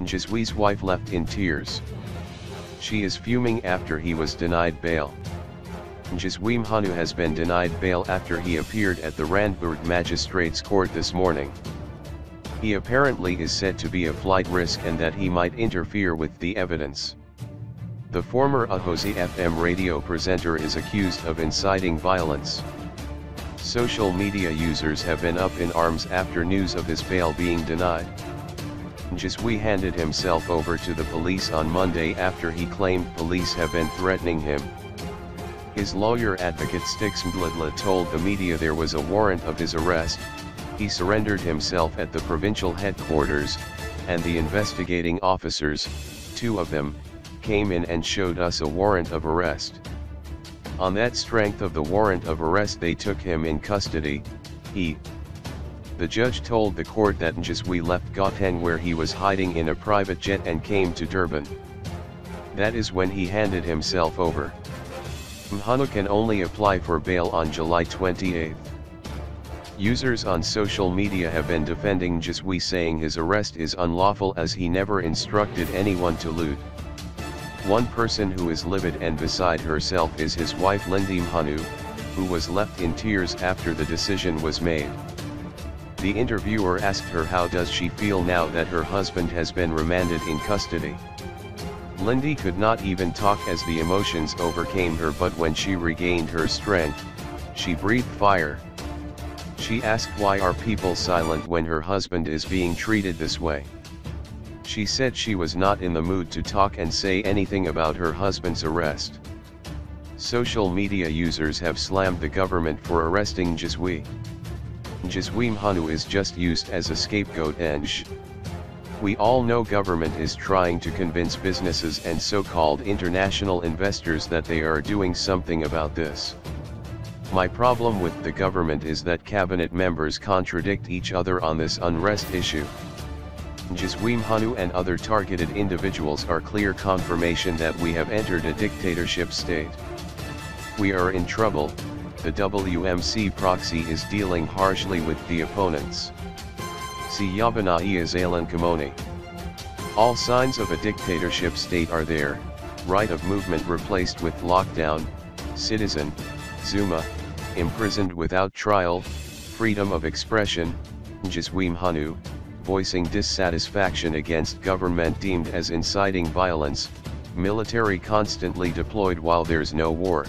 Ngizwe's wife left in tears. She is fuming after he was denied bail. Ngizwe Mchunu has been denied bail after he appeared at the Randburg Magistrates Court this morning. He apparently is said to be a flight risk and that he might interfere with the evidence. The former Ukhozi FM radio presenter is accused of inciting violence. Social media users have been up in arms after news of his bail being denied. Ngizwe handed himself over to the police on Monday after he claimed police have been threatening him. His lawyer advocate Stix Mdladla told the media there was a warrant of his arrest, he surrendered himself at the provincial headquarters, and the investigating officers, two of them, came in and showed us a warrant of arrest. On that strength of the warrant of arrest they took him in custody, he. The judge told the court that Ngizwe left Gauteng where he was hiding in a private jet and came to Durban. That is when he handed himself over. Mchunu can only apply for bail on July 28. Users on social media have been defending Ngizwe saying his arrest is unlawful as he never instructed anyone to loot. One person who is livid and beside herself is his wife Lindy Mchunu, who was left in tears after the decision was made. The interviewer asked her how does she feel now that her husband has been remanded in custody. Lindy could not even talk as the emotions overcame her but when she regained her strength, she breathed fire. She asked why are people silent when her husband is being treated this way. She said she was not in the mood to talk and say anything about her husband's arrest. Social media users have slammed the government for arresting Ngizwe. Ngizwe Mchunu is just used as a scapegoat and we all know government is trying to convince businesses and so-called international investors that they are doing something about this. My problem with the government is that cabinet members contradict each other on this unrest issue. Ngizwe Mchunu and other targeted individuals are clear confirmation that we have entered a dictatorship state. We are in trouble, the WMC proxy is dealing harshly with the opponents. Siyabanai is Alan Kamoni. All signs of a dictatorship state are there, right of movement replaced with lockdown, citizen, Zuma, imprisoned without trial, freedom of expression, Ngizwe Mchunu, voicing dissatisfaction against government deemed as inciting violence, military constantly deployed while there's no war.